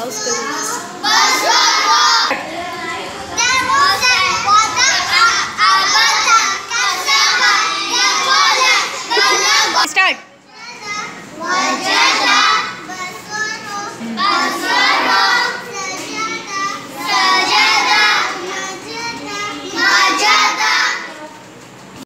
Vamos, Let's start.